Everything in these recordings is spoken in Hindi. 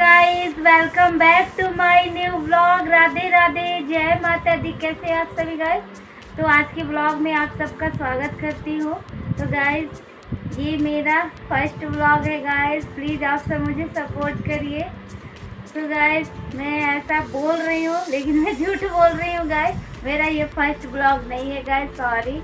Guys welcome back to my new vlog Radhe Radhe, जय माता दी। कैसे आप सभी गाइस तो आज के व्लॉग में आप सबका स्वागत करती हूँ। तो गाइस ये मेरा फ़र्स्ट व्लॉग है गाइस प्लीज़ आप सब मुझे सपोर्ट करिए। तो गाइस मैं ऐसा बोल रही हूँ, लेकिन मैं झूठ बोल रही हूँ गाइस मेरा ये फ़र्स्ट ब्लॉग नहीं है गाइस सॉरी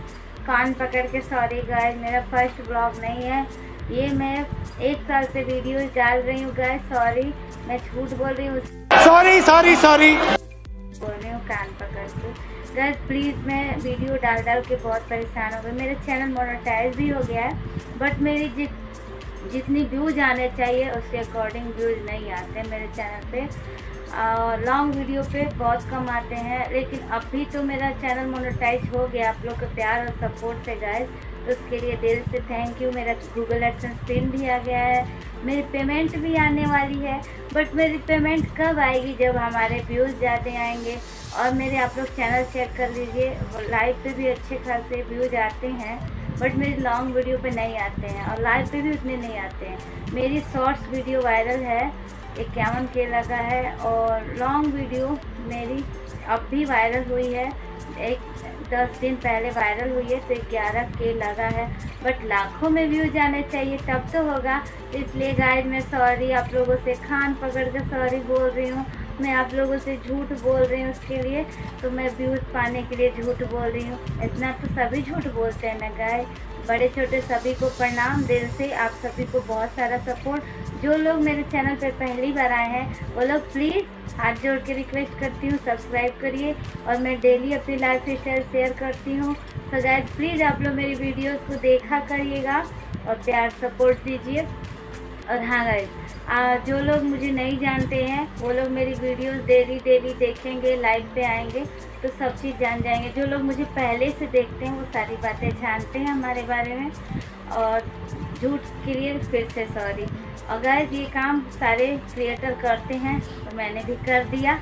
कान पकड़ के सॉरी गाइस मेरा फ़र्स्ट ब्लॉग नहीं है। ये मैं एक साल से वीडियो डाल रही हूँ गाय सॉरी मैं झूठ बोल रही हूँ सॉरी सॉरी सॉरी बोल रही हूँ कान पकड़ के। गाइस प्लीज़ मैं वीडियो डाल डाल के बहुत परेशान हो गई। मेरा चैनल मोनोटाइज भी हो गया है बट मेरी जित जितनी व्यूज़ आने चाहिए उसके अकॉर्डिंग व्यूज़ नहीं आते मेरे चैनल पे। लॉन्ग वीडियो पे बहुत कम आते हैं लेकिन अभी तो मेरा चैनल मोनोटाइज हो गया आप लोग के प्यार और सपोर्ट से गाइस तो उसके लिए दिल से थैंक यू मेरा गूगल एडसेंस पिन भी आ गया है। मेरी पेमेंट भी आने वाली है। बट मेरी पेमेंट कब आएगी जब हमारे व्यूज़ ज़्यादा आएँगे? और मेरे आप लोग चैनल चेक कर लीजिए। लाइव पे भी अच्छे खासे व्यूज़ आते हैं। बट मेरी लॉन्ग वीडियो पे नहीं आते हैं। और लाइव पे भी उतने नहीं आते हैं। मेरी शॉर्ट्स वीडियो वायरल है। इक्यावन के लगा है। और लॉन्ग वीडियो मेरी अब भी वायरल हुई है। एक दस दिन पहले वायरल हुई है तो ग्यारह के लगा है। बट लाखों में व्यूज़ आने चाहिए, तब तो होगा। इसलिए गाइड मैं सॉरी आप लोगों से खान पकड़ कर सॉरी बोल रही हूँ। मैं आप लोगों से झूठ बोल रही हूँ उसके लिए तो मैं व्यूज़ पाने के लिए झूठ बोल रही हूँ। इतना तो सभी झूठ बोलते हैं ना गाय बड़े छोटे सभी को प्रणाम, दिल से आप सभी को बहुत सारा सपोर्ट जो लोग मेरे चैनल पर पहली बार आए हैं, वो लोग प्लीज़ हाथ जोड़ के रिक्वेस्ट करती हूँ सब्सक्राइब करिए और मैं डेली अपनी लाइफ स्टाइल शेयर करती हूँ। सो प्लीज़ आप लोग मेरी वीडियोस को देखा करिएगा और प्यार सपोर्ट दीजिए। और हाँ गाइज़ जो लोग मुझे नहीं जानते हैं, वो लोग मेरी वीडियोस डेली डेली देखेंगे लाइव पे आएँगे तो सब चीज़ जान जाएँगे। जो लोग मुझे पहले से देखते हैं, वो सारी बातें जानते हैं हमारे बारे में। और झूठ के लिए फिर से सॉरी और गाइज़ ये काम सारे क्रिएटर करते हैं तो मैंने भी कर दिया,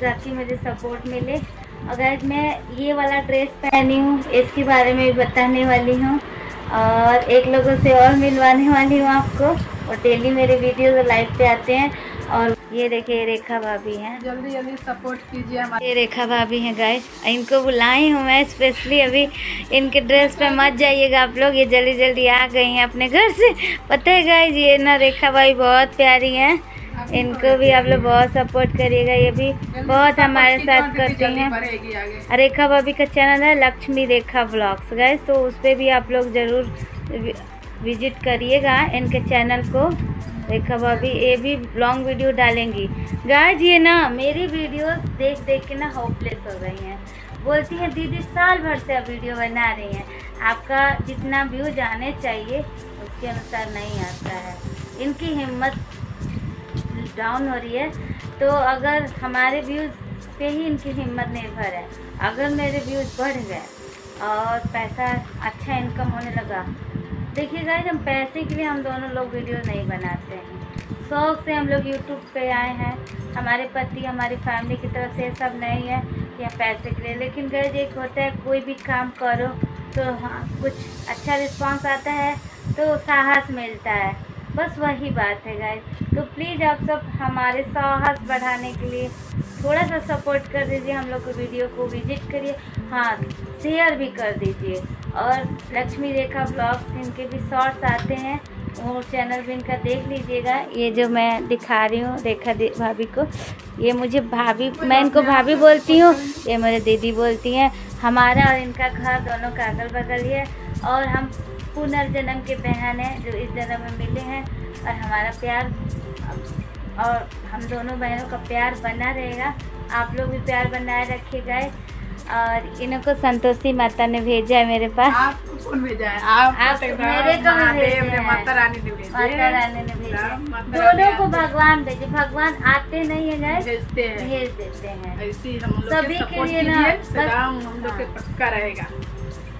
ताकि मुझे सपोर्ट मिले। और गाइज़ मैं ये वाला ड्रेस पहनी हूँ, इसके बारे में भी बताने वाली हूँ। और एक लोगों से और मिलवाने वाली हूँ आपको। और डेली मेरे वीडियो लाइव पे आते हैं। और ये देखिए रेखा भाभी हैं। जल्दी जल्दी सपोर्ट कीजिए हमारे ये रेखा भाभी हैं गाइस इनको बुलाई हूँ मैं स्पेशली अभी। इनके ड्रेस पे मत जाइएगा आप लोग। ये जल्दी जल्दी आ गई हैं अपने घर से। पता है गाइस ये ना रेखा भाई बहुत प्यारी हैं। इनको भी आप लोग बहुत सपोर्ट करिएगा। ये भी बहुत हमारे साथ करती हैं। रेखा भाभी का चैनल है लक्ष्मी रेखा ब्लॉग्स गाइस तो उस पर भी आप लोग ज़रूर विज़िट करिएगा इनके चैनल को। रेखा भाभी ये भी लॉन्ग वीडियो डालेंगी। गाइस ये ना मेरी वीडियोस देख देख के ना होपलेस हो गई हैं। बोलती हैं, दीदी, साल भर से आप वीडियो बना रही हैं। आपका जितना व्यूज़ आने चाहिए, उसके अनुसार नहीं आता है। इनकी हिम्मत डाउन हो रही है। तो अगर हमारे व्यूज़ पे ही इनकी हिम्मत निर्भर है, अगर मेरे व्यूज़ बढ़ गए और पैसा अच्छा इनकम होने लगा देखिए गाइस हम पैसे के लिए हम दोनों लोग वीडियो नहीं बनाते हैं। शौक से हम लोग यूट्यूब पे आए हैं। हमारे पति, हमारी फैमिली की तरफ़ से सब नहीं है कि हम पैसे के लिए। लेकिन गाइस एक होता है, कोई भी काम करो तो हाँ कुछ अच्छा रिस्पांस आता है तो साहस मिलता है। बस वही बात है गाइस तो प्लीज़ आप सब हमारे साहस बढ़ाने के लिए थोड़ा सा सपोर्ट कर दीजिए, हम लोग को वीडियो को विज़िट करिए। हाँ शेयर भी कर दीजिए। और लक्ष्मी रेखा ब्लॉग्स इनके भी शॉर्ट्स आते हैं। वो चैनल भी इनका देख लीजिएगा। ये जो मैं दिखा रही हूँ, रेखा भाभी को, ये मुझे भाभी मैं इनको भाभी बोलती हूँ, ये मेरे दीदी बोलती हैं। हमारा और इनका घर दोनों का अगल बगल ही है। और हम पुनर्जन्म के बहन हैं, जो इस जन्म में मिले हैं। और हमारा प्यार और हम दोनों बहनों का प्यार बना रहेगा। आप लोग भी प्यार बनाए रखिएगा। और इनको संतोषी माता ने भेजा है मेरे पास। आपको कौन भेजा है? आप आप मेरे को भी महादेव ने माता रानी ने भेजे माता रानी ने भेजा दोनों को भगवान भेजे। भगवान आते नहीं है भेजते हैं। भेज देते हैं। ऐसे हम लोग सभी के लिए ना, कीजिए हम लोग के। पक्का रहेगा।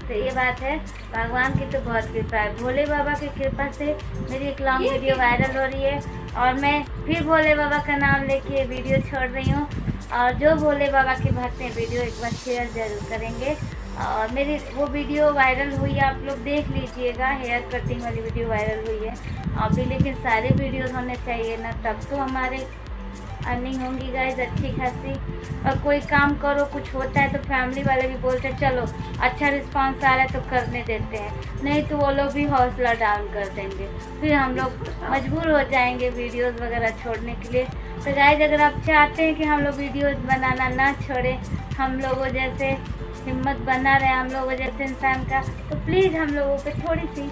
तो ये बात है भगवान की तो बहुत कृपा है। भोले बाबा की कृपा से मेरी एक लॉन्ग वीडियो वायरल हो रही है। और मैं फिर भोले बाबा का नाम लेके वीडियो छोड़ रही हूँ। और जो भोले बाबा के भक्त हैं, वीडियो एक बार शेयर ज़रूर करेंगे। और मेरी वो वीडियो वायरल हुई है, आप लोग देख लीजिएगा हेयर कटिंग वाली वीडियो वायरल हुई है। अभी लेकिन सारे वीडियोज़ होने चाहिए ना, तब तो हमारे अर्निंग होंगी गाइज़ अच्छी खासी। और कोई काम करो, कुछ होता है तो फैमिली वाले भी बोलते हैं, चलो अच्छा रिस्पांस आ रहा है तो करने देते हैं। नहीं तो वो लोग भी हौसला डाउन कर देंगे। फिर हम लोग मजबूर हो जाएँगे वीडियोस वगैरह छोड़ने के लिए। तो गाइज़ अगर आप चाहते हैं कि हम लोग वीडियोस बनाना ना छोड़ें, हम लोगों जैसे हिम्मत बना रहे हम लोगों जैसे इंसान का तो प्लीज़ हम लोगों पे थोड़ी सी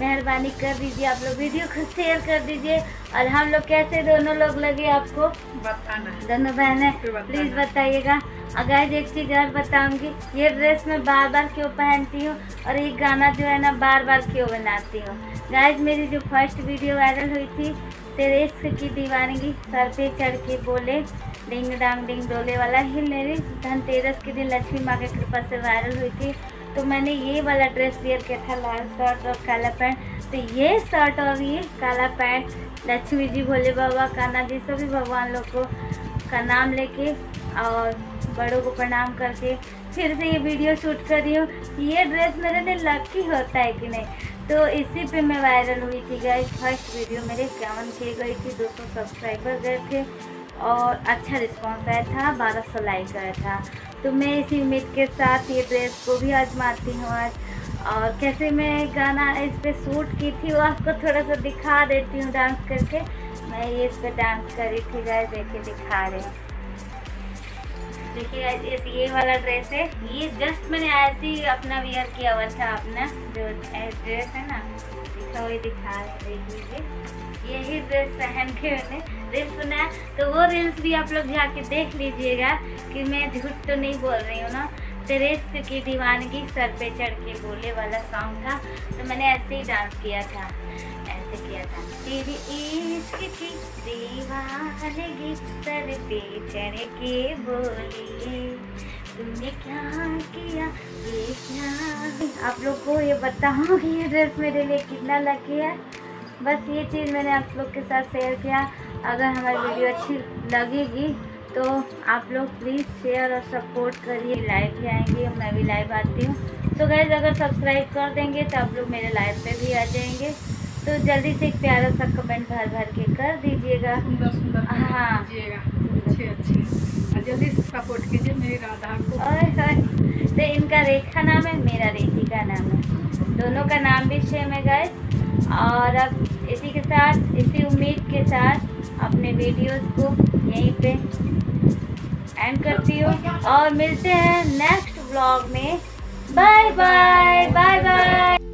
मेहरबानी कर दीजिए आप लोग वीडियो को शेयर कर दीजिए। और हम लोग कैसे दोनों लोग लगे आपको? बताना दोनों बहनें बताना। प्लीज़ बताइएगा। अगर एक चीज़ और बताऊँगी ये ड्रेस मैं बार बार क्यों पहनती हूँ और ये गाना जो है ना बार बार क्यों बनाती हूँ? गाइज़ मेरी जो फ़र्स्ट वीडियो वायरल हुई थी तेरे इश्क की दीवानगी सर पे चढ़ के बोले डिंग डांग डिंग डोले वाला ही मेरी धनतेरस के दिन लक्ष्मी माँ के कृपा से वायरल हुई थी। तो मैंने ये वाला ड्रेस वेयर किया था, लाल शर्ट और काला पैंट तो ये शर्ट और ये काला पैंट लक्ष्मी जी भोले बाबा, कान्हा जी, सभी भगवान लोग को का नाम लेके और बड़ों को प्रणाम करके फिर से ये वीडियो शूट कर रही हूँ। ये ड्रेस मेरे लिए लकी होता है कि नहीं? तो इसी पे मैं वायरल हुई थी गाइस फ़र्स्ट वीडियो मेरे इक्यावन की गई थी 200 सब्सक्राइबर गए थे। और अच्छा रिस्पॉन्स आया था, बारह सौ लाइक आया था। तो मैं इसी उम्मीद के साथ ये ड्रेस को भी आजमाती हूँ आज। और कैसे मैं गाना इस पर सूट की थी, वो आपको थोड़ा सा दिखा देती हूँ डांस करके। मैं ये इस पर डांस करी थी गाय देखे दिखा रही देखिए इस ये वाला ड्रेस है। ये जस्ट मैंने ऐसे ही अपना वियर किया हुआ था अपना, जो ड्रेस है ना। दिखा हुई दिखा देखिए यही ड्रेस पहन के मैंने रील्स बनाया। तो वो रील्स भी आप लोग जाके देख लीजिएगा कि मैं झूठ तो नहीं बोल रही हूँ ना। तेरे की दीवानगी सर पे चढ़ के बोले वाला सॉन्ग था तो मैंने ऐसे ही डांस किया था। ऐसे किया था। तेरी इश्क की दीवानगी सर पे चढ़ के बोली तुमने क्या किया? ये क्या? आप लोग को ये बताऊँ कि ये ड्रेस मेरे लिए कितना लकी है। बस ये चीज़ मैंने आप लोग के साथ शेयर किया। अगर हमारी वीडियो अच्छी लगेगी तो आप लोग प्लीज़ शेयर और सपोर्ट करिए। लाइव भी आएँगे मैं भी लाइव आती हूँ। तो गैस अगर सब्सक्राइब कर देंगे तो आप लोग मेरे लाइव पे भी आ जाएँगे। तो जल्दी से एक प्यारा सा कमेंट भर भर के कर दीजिएगा। सुंदर सुंदर हाँ। अच्छे अच्छे। जल्दी से सपोर्ट कीजिए मेरी राधा को। तो इनका रेखा नाम है मेरा रेखी का नाम है। दोनों का नाम भी सेम है गाइस और अब इसी के साथ इसी उम्मीद के साथ अपने वीडियोस को यहीं पे एंड करती हूँ। और मिलते हैं नेक्स्ट ब्लॉग में। Bye bye bye bye